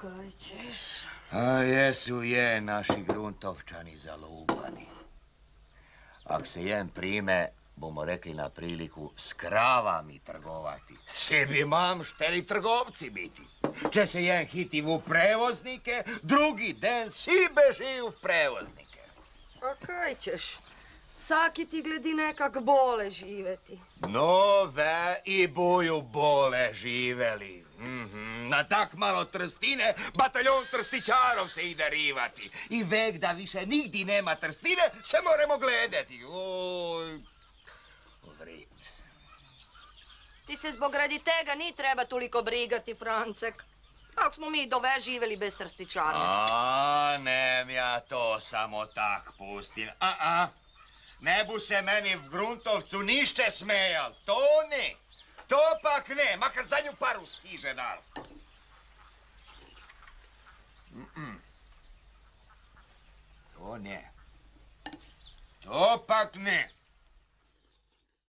kaj ćeš? A jesu je naši gruntovčani zalupani. Ak se jen prime, bomo rekli na priliku s kravami trgovati. Sebi mam šteli trgovci biti. Če se jen hiti v prevoznike, drugi den si beži v prevoznike. A kaj ćeš? Saki ti gledi nekak bole živeti. Nove i buju bole živeli. Mhm, Na tak malo trstine, bataljon trstičarov se ide rivati. I vek da više nigdi nema trstine, se moramo gledati. Oj, vrit. Ti se zbog radi tega ni treba toliko brigati, Francek. Ak smo mi dove živeli bez trstičarne. A, nem ja to samo tak pustim. A, a. Ne bu se meni v Gruntovcu nište smejal. To ne. To pak ne. Makar zadnju paru s hiže dal. Mm-mm. To ne. To pak ne.